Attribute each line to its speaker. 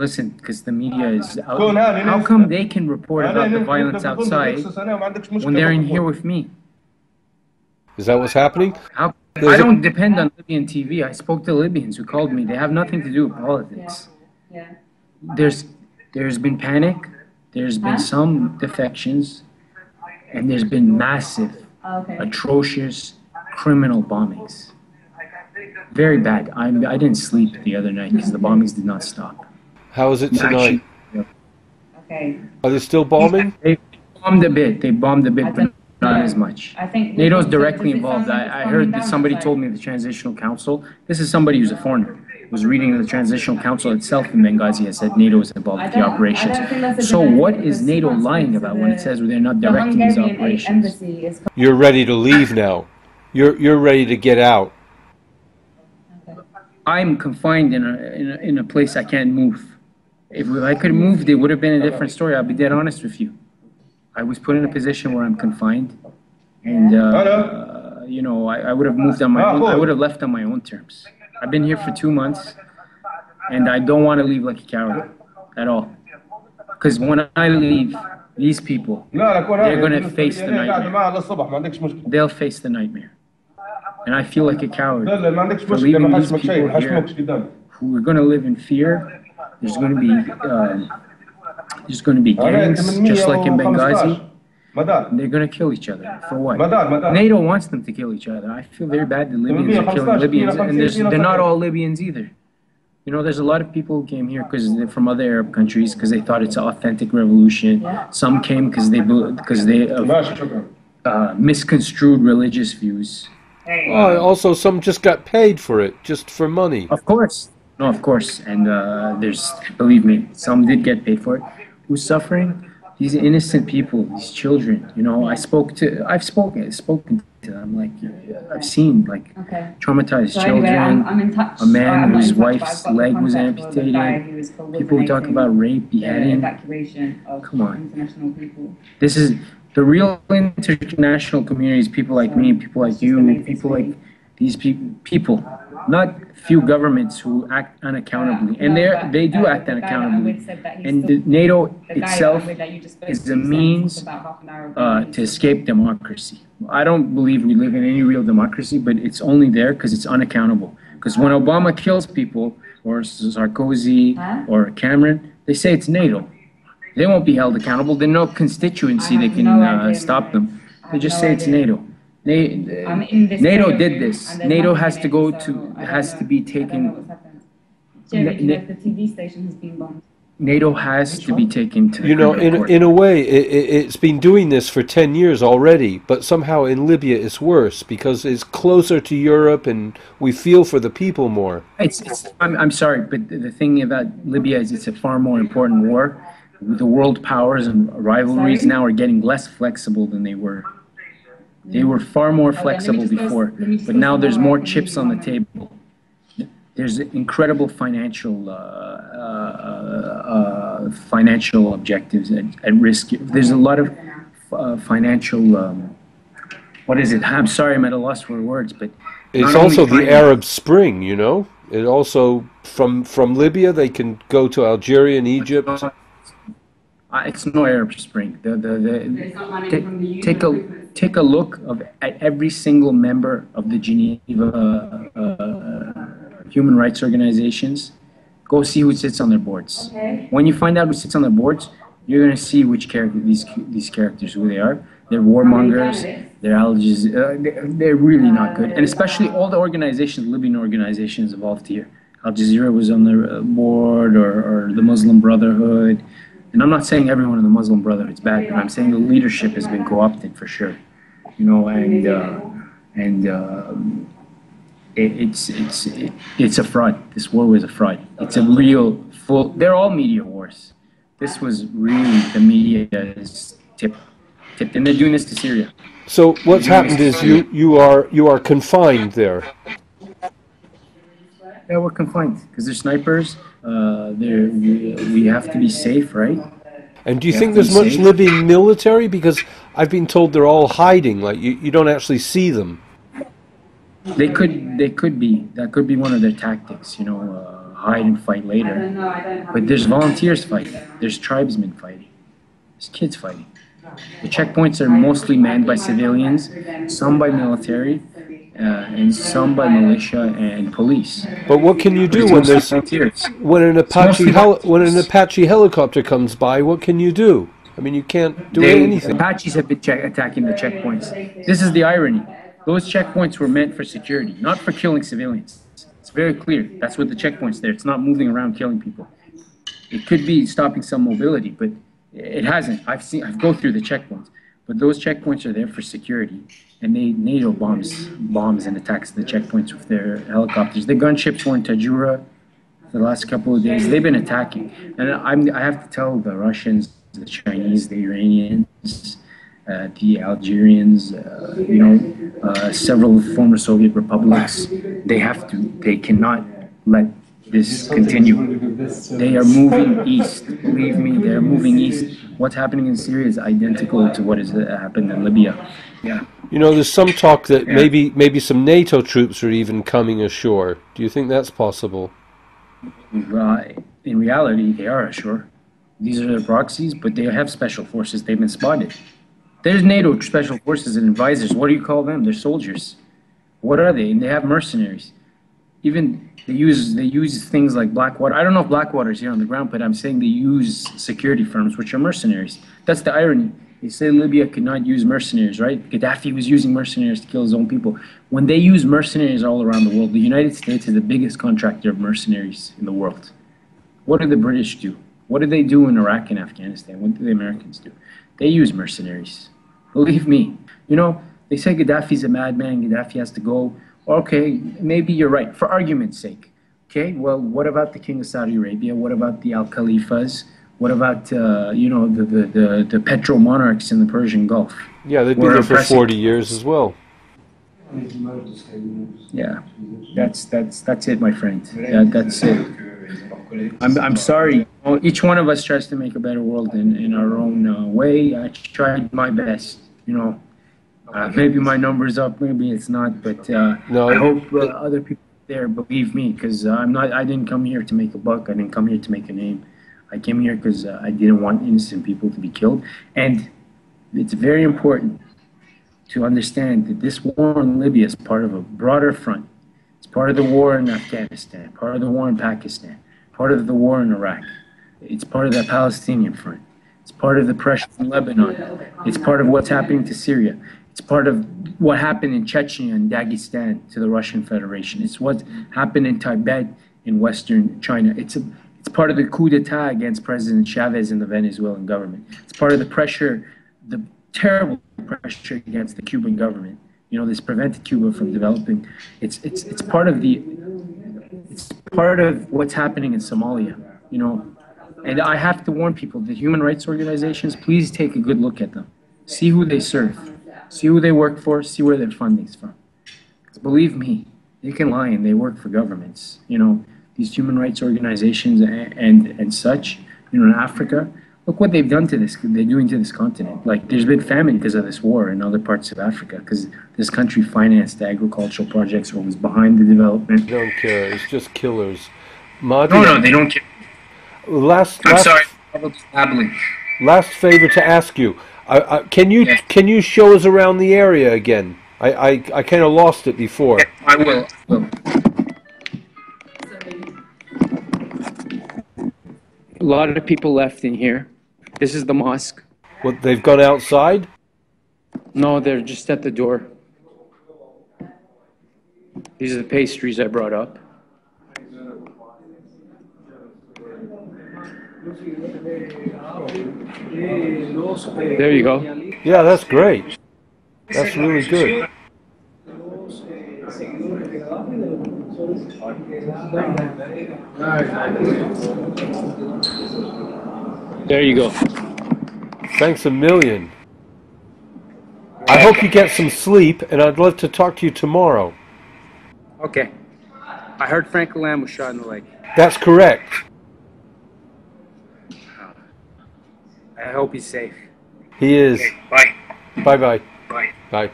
Speaker 1: Listen, because the media is out. How come they can report about the violence outside when they're in here with me?
Speaker 2: Is that what's happening?
Speaker 1: How,
Speaker 2: There's
Speaker 1: I
Speaker 2: a-
Speaker 1: don't depend on Libyan TV. I spoke to Libyans who called me. They have nothing to do with politics.
Speaker 3: Yeah.
Speaker 1: There's there's been panic. There's been some defections, and there's been massive, atrocious, criminal bombings. Very bad. I I didn't sleep the other night because the bombings did not stop.
Speaker 2: How is it tonight?
Speaker 3: Okay.
Speaker 2: Are they still bombing?
Speaker 1: They bombed a bit. They bombed a bit,
Speaker 3: I
Speaker 1: but
Speaker 3: think-
Speaker 1: not
Speaker 3: yeah.
Speaker 1: as much.
Speaker 3: I think.
Speaker 1: NATO's directly involved.
Speaker 3: like
Speaker 1: I, I heard that somebody told me the Transitional Council. This is somebody who's a foreigner. Was reading the Transitional Council itself in Benghazi has said NATO is involved
Speaker 3: I
Speaker 1: with the
Speaker 3: don't-
Speaker 1: operations.
Speaker 3: don't think that's a
Speaker 1: So what is NATO lying about when it says they're not
Speaker 3: The
Speaker 1: directing these operations?
Speaker 2: You're ready to leave now. You're you're ready to get out.
Speaker 1: I'm confined in a, in a, in a place I can't move. If I could have moved, it would have been a different story. I'll be dead honest with you. I was put in a position where I'm confined, and uh, uh you know, I, I would have moved on my own. I would have left on my own terms. I've been here for two months, and I don't want to leave like a coward at all. Because when I leave, these people,
Speaker 4: they're
Speaker 1: going to face the nightmare. They'll face the nightmare. And I feel like a coward for leaving these people here who are going to live in fear there's going to be um, there's going to be gangs, just like in Benghazi. They're going to kill each other. For what? NATO wants them to kill each other. I feel very bad the Libyans are killing Libyans. And they're not all Libyans either. You know, there's a lot of people who came here because they're from other Arab countries because they thought it's an authentic revolution. Some came because they because they uh, uh, misconstrued religious views.
Speaker 2: Oh, also, some just got paid for it, just for money.
Speaker 1: Of course, no, of course. And uh, there's, believe me, some did get paid for it. Who's suffering? These innocent people, these children. You know, I spoke to, I've spoken, spoken to them. Like, I've seen like
Speaker 3: Okay.
Speaker 1: traumatized
Speaker 3: So anyway,
Speaker 1: children.
Speaker 3: I'm, I'm in touch.
Speaker 1: a man whose wife's
Speaker 3: I've got the
Speaker 1: leg was
Speaker 3: contact for the
Speaker 1: amputated.
Speaker 3: is
Speaker 1: People who talk about rape, beheading.
Speaker 3: evacuation of
Speaker 1: Come on.
Speaker 3: international people.
Speaker 1: This is the real international communities. People like me, people like you, people like these people. People, not few governments who act unaccountably, and they they do act
Speaker 3: the guy that I'm
Speaker 1: unaccountably.
Speaker 3: with said that he's
Speaker 1: And NATO
Speaker 3: the guy that I'm
Speaker 1: itself
Speaker 3: with that you just spoke
Speaker 1: is the means
Speaker 3: talked about half an hour ago
Speaker 1: uh, to escape democracy. I don't believe we live in any real democracy, but it's only there because it's unaccountable. Because when Obama kills people, or Sarkozy, or Cameron, they say it's NATO. They won't be held accountable. There's no constituency that can uh, stop them. They just say it's
Speaker 3: idea.
Speaker 1: NATO.
Speaker 3: I'm
Speaker 1: Na-
Speaker 3: in eh, this
Speaker 1: NATO did this. NATO has
Speaker 3: in
Speaker 1: to go
Speaker 3: so
Speaker 1: to has
Speaker 3: know.
Speaker 1: to be
Speaker 3: I don't know
Speaker 1: taken.
Speaker 3: Jerry,
Speaker 1: Na-
Speaker 3: do you know
Speaker 1: na-
Speaker 3: the TV station has been bombed?
Speaker 1: NATO has to be taken to
Speaker 2: You know, in
Speaker 1: court.
Speaker 2: in a way, it, it, it's been doing this for ten years already. But somehow in Libya, it's worse because it's closer to Europe, and we feel for the people more.
Speaker 1: It's, it's I'm, I'm sorry, but the, the thing about Libya is it's a far more important war. The world powers and rivalries
Speaker 3: Sorry?
Speaker 1: now are getting less flexible than they were. They were far more
Speaker 3: Okay, let me
Speaker 1: flexible
Speaker 3: just go-
Speaker 1: before,
Speaker 3: let me just
Speaker 1: but now there's more chips on the table. There's incredible financial uh, uh, uh, financial objectives at, at risk. There's a lot of uh, financial. Um, what is it? I'm sorry, I'm at a loss for words, but
Speaker 2: It's also the Arab Spring. You know, it also from from Libya they can go to Algeria and Egypt.
Speaker 1: Uh, it's no Arab Spring. The, the, the, ta-
Speaker 3: from the UN
Speaker 1: take a take a look of at every single member of the Geneva uh, uh, human rights organizations. Go see who sits on their boards.
Speaker 3: Okay.
Speaker 1: When you find out who sits on the boards, you're gonna see which character these these characters who they are. They're warmongers. They're Al Jazeera. Uh, they're, they're really not good, and especially all the organizations, Libyan organizations involved here. Al Jazeera was on the uh, board, or, or the Muslim Brotherhood. And I'm not saying everyone in the Muslim Brotherhood is bad, but I'm saying the leadership has been co-opted for sure. You know, and uh, and um, it, it's it's it, it's a fraud. This war was a fraud. It's a real full. They're all media wars. This was really the media is tipped, tipped, and they're doing this to Syria.
Speaker 2: So what's happened is you you are you are confined there.
Speaker 1: Yeah, we're confined because they're snipers. Uh, they're we, we have to be safe, right?
Speaker 2: And do you think there's much
Speaker 1: safe.
Speaker 2: Libyan military? Because I've been told they're all hiding. Like you, you don't actually see them.
Speaker 1: They could they could be that could be one of their tactics. You know, uh, hide and fight later.
Speaker 3: don't know, I don't.
Speaker 1: But there's volunteers fighting. There's tribesmen fighting. There's kids fighting. The checkpoints are mostly manned by civilians, some by military, Uh, and some by militia and police.
Speaker 2: But what can you do when there's when an Apache when an. Apache helicopter comes by? What can you do? I mean, you can't do
Speaker 1: They,
Speaker 2: anything.
Speaker 1: Apaches have been check- attacking the checkpoints. This is the irony. Those checkpoints were meant for security, not for killing civilians. It's very clear. That's what the checkpoint's there. It's not moving around killing people. It could be stopping some mobility, but it hasn't. I've seen. I've go through the checkpoints, but those checkpoints are there for security, and they NATO bombs bombs and attacks the checkpoints with their helicopters. The gunships were in Tajura the last couple of days. They've been attacking, and I'm. I have to tell the Russians, the Chinese, the Iranians, uh, the Algerians, uh, you know, uh, several former Soviet republics. They have to. They cannot let this continue. They are moving east. Believe me, they are moving east. What's happening in Syria is identical to what has uh, happened in Libya. Yeah.
Speaker 2: You know, there's some talk that
Speaker 1: Yeah.
Speaker 2: maybe maybe some NATO troops are even coming ashore. Do you think that's possible?
Speaker 1: In reality, they are ashore. These are their proxies, but they have special forces. They've been spotted. There's NATO special forces and advisors. What do you call them? They're soldiers. What are they? And they have mercenaries. Even they use they use things like Blackwater. I don't know if Blackwater is here on the ground, but I'm saying they use security firms, which are mercenaries. That's the irony. They say Libya could not use mercenaries, right? Gaddafi was using mercenaries to kill his own people. When they use mercenaries all around the world, the United States is the biggest contractor of mercenaries in the world. What do the British do? What do they do in Iraq and Afghanistan? What do the Americans do? They use mercenaries. Believe me. You know, they say Gaddafi's a madman, Gaddafi has to go. Okay, maybe you're right, for argument's sake. Okay, well, what about the King of Saudi Arabia? What about the Al Khalifas? What about, uh, you know, the, the, the, the petro monarchs in the Persian Gulf?
Speaker 2: Yeah, they've been there for 40 years as well.
Speaker 1: Yeah, that's, that's, that's it, my friend. Yeah, that's it. I'm, I'm sorry. Oh, Each one of us tries to make a better world in, in our own uh, way. I tried my best, you know. Uh, maybe my number's up, maybe it's not, but uh,
Speaker 2: No,
Speaker 1: I hope uh, other people there believe me because I'm not. I didn't come here to make a buck. I didn't come here to make a name. I came here because uh, I didn't want innocent people to be killed, and it's very important to understand that this war in Libya is part of a broader front. It's part of the war in Afghanistan, part of the war in Pakistan, part of the war in Iraq. It's part of the Palestinian front. It's part of the pressure in Lebanon. It's part of what's happening to Syria. It's part of what happened in Chechnya and Dagestan to the Russian Federation. It's what happened in Tibet in Western China. It's a, it's part of the coup d'etat against President Chavez and the Venezuelan government. It's part of the pressure, the terrible pressure against the Cuban government. You know, this prevented Cuba from developing. It's it's it's part of the it's part of what's happening in Somalia. You know, and I have to warn people the human rights organizations, please take a good look at them. See who they serve. See who they work for. See where their funding's from. 'Cause believe me, they can lie and they work for governments. You know, these human rights organizations and, and, and such, you know, in Africa, look what they've done to this, they're doing to this continent. Like, there's been famine because of this war in other parts of Africa, because this country financed agricultural projects or was behind the development.
Speaker 2: They don't care. It's just killers.
Speaker 1: No, no, they don't care.
Speaker 2: last,
Speaker 1: I'm
Speaker 2: last,
Speaker 1: sorry. I was babbling.
Speaker 2: last favor to ask you. I, I, can you
Speaker 1: Yes.
Speaker 2: can you show us around the area again? I, I, I kind of lost it before.
Speaker 1: Yeah, I will. I will. A lot of people left in here. This is the mosque.
Speaker 2: What they've gone outside?
Speaker 1: No, they're just at the door. These are the pastries I brought up. There you go.
Speaker 2: Yeah, that's great. That's really good.
Speaker 1: There you go.
Speaker 2: Thanks a million. I hope you get some sleep, and I'd love to talk to you tomorrow.
Speaker 1: Okay. I heard Franklin Lamb was shot in the leg.
Speaker 2: That's correct.
Speaker 1: I hope he's safe.
Speaker 2: He is.
Speaker 1: Bye.
Speaker 2: Bye bye.
Speaker 1: Bye.
Speaker 2: Bye.